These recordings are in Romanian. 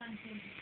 Thank you.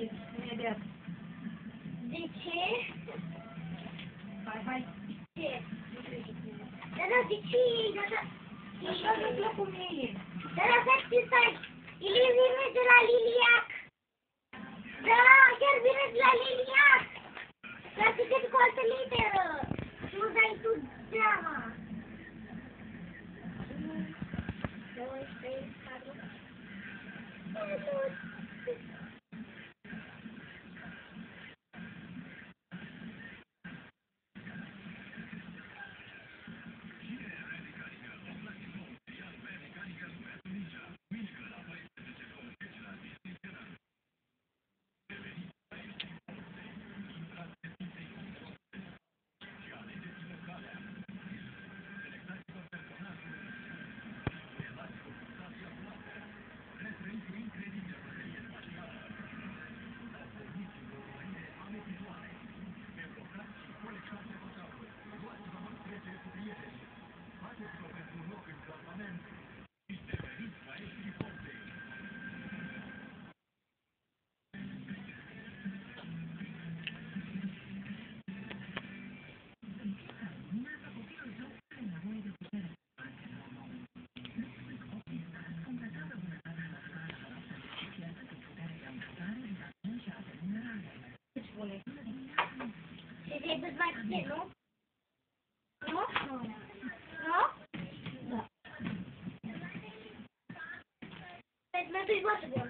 Maybe. Maybe. Dici. Vai, vai. Sì. Зараз дичи, зараз... Та що ж ви поміли? Зараз як писать. Или вины для лильяк. Да, я вины для лильяк. Зараз ти кілька літеру. Що зайду дама? Давай, стоїть, Павло. Павло. favorite night din, no? No? No? No. but me do it once.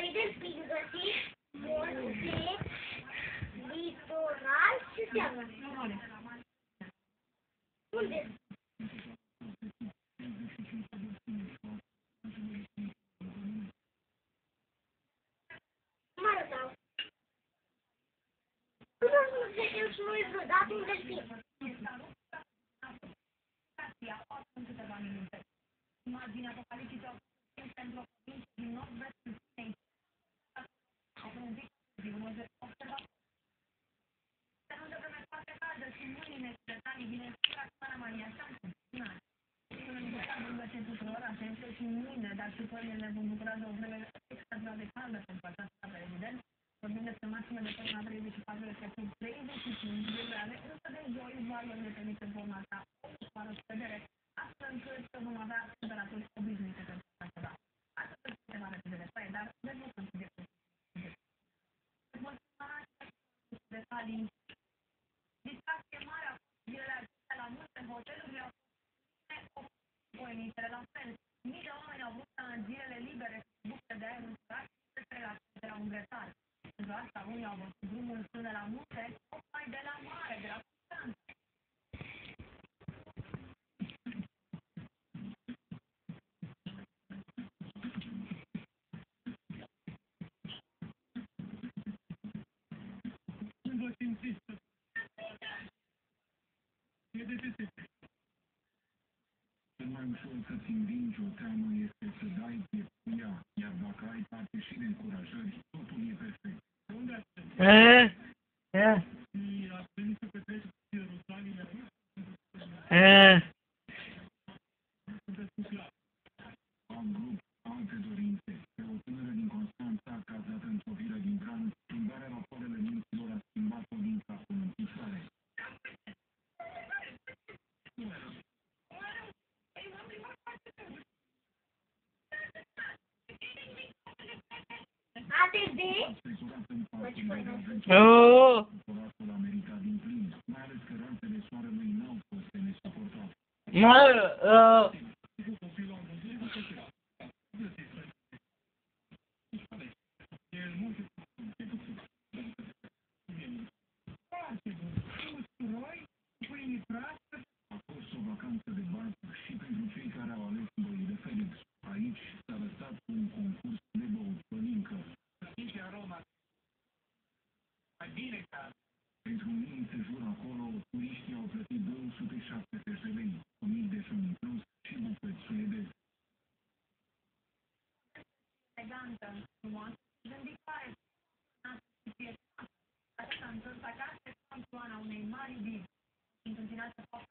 Soy despido así porque litoral se llama. Нужно за этим шнур задать им дельфин. Pentru tuturor, așa este și mâine, dar și păile ne vom bucura de o vreme extraordinar de caldă pentru această dată, evident. Vorbim despre maxime de până la 34 respectiv 35 de grade, însă de joi valurile permite formata o soară scădere, astfel încât vom avea temperaturi obișnuite pentru această dată. Astfel, câteva repede de soare, dar de nu sunt subiectul. Detalii. Distracție mare a fost zilele acestea la multe hoteluri, au fost voinițele la fel. Mii de oameni au vrut ca în zilele libere să bucure de aer curat să se relaxeze la un grătar. Pentru asta unii au văzut drumul până la munte, tocmai de la mare, de la Constanța. Nu vă simțiți să... E de ce se Cel mai ușor să-ți învingi o teamă este să dai piept cu ea, iar dacă ai parte și de încurajări, Saturday. Oh. Mar, uh.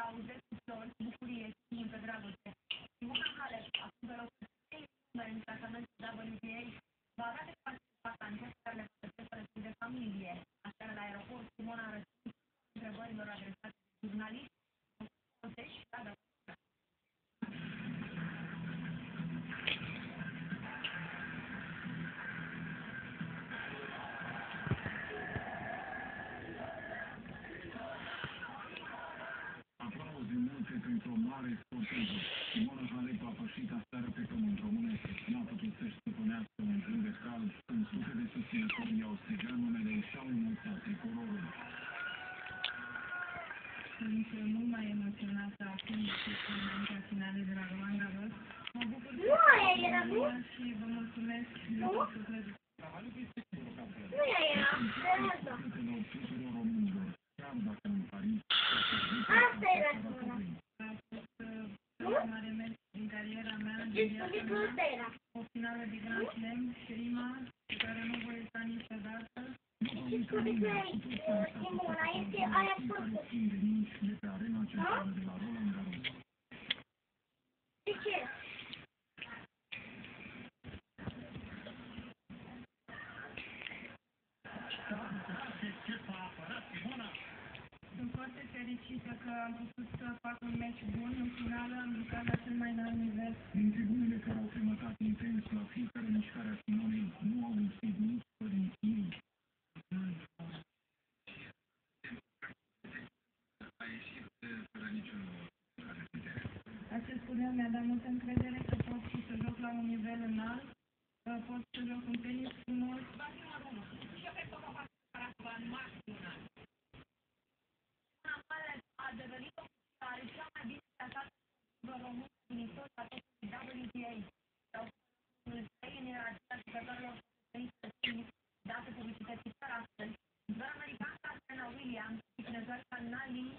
Întâmpinată cu aplauze, cu flori, cu bucurie și multă dragoste. Simona Halep, acum Confinada de Grand Slam, Prima, care não, não, sta niciodată. Știți e, singura, este aia scurtă. Nu știu de tare, nu știu de sportul meu mi-a dat multă încredere că pot și să joc la un nivel înalt, că pot să joc un tenis frumos. Și eu cred că va face în maxim un an. a devenit o care cea mai bine tratată de român din istoria WTA. Sau în ierarhia jucătorilor date publicității, dar astfel, doar americana Serena Williams și venezuelca Nali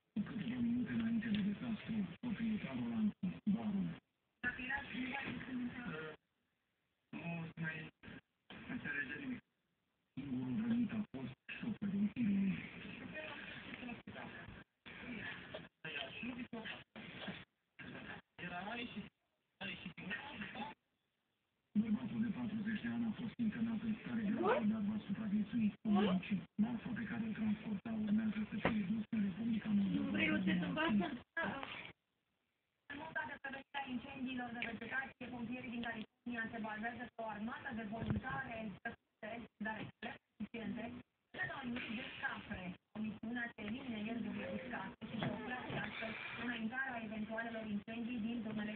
Multa de prevenire a incendiilor de vegetație, pompierii din California se bazează pe o armată de voluntare expertezi, dar expert suficiente, de la de capre. Misiunea se elimine ierburile uscate și se oprește astfel înaintarea eventualelor incendii din zonele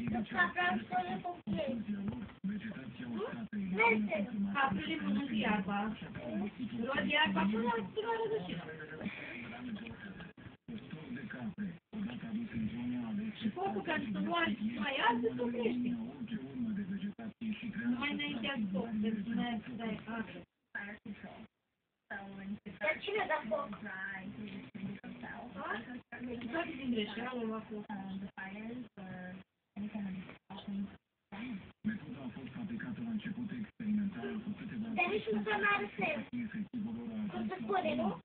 vreau să le copilez. Caprile mănânc iarba. Rod iarba până la stura rădăcină. Și focul care să nu arde mai arde, se oprește. Numai înaintea foc, pentru că mai dai arde. Dar cine da foc? Toate din greșeală lua foc. funzionare sempre. Cosa vuole, no?